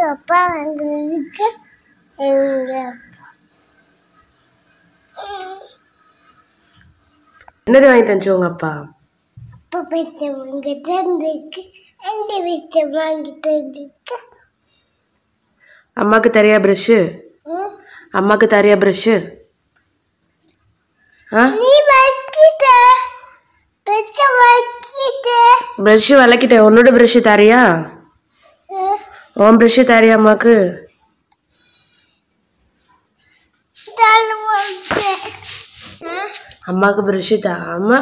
எங்க அப்பா அங்க இருக்கு. எங்க என்னது வாங்கி தந்துச்சு உங்க அப்பா? அப்பா பைத்த வாங்கி தந்துருக்கு அந்த வீட்டை வாங்கி தந்துருக்கு அம்மாக்கு தரியா ப்ரஷ்ஷு ம். அம்மாக்கு தரியா ப்ரஷ்ஷு ஆ? நீ வைக்கிட்ட பெச்ச வைக்கிட்ட ப்ரஷ்ஷு விளக்கிட்டேன் உன்னோட ப்ரஷ்ஷு தரியா உன் ப்ரஷ்ஷு தரியா அம்மாக்கு? அம்மாக்கு ப்ரஷ்ஷு தா அம்மா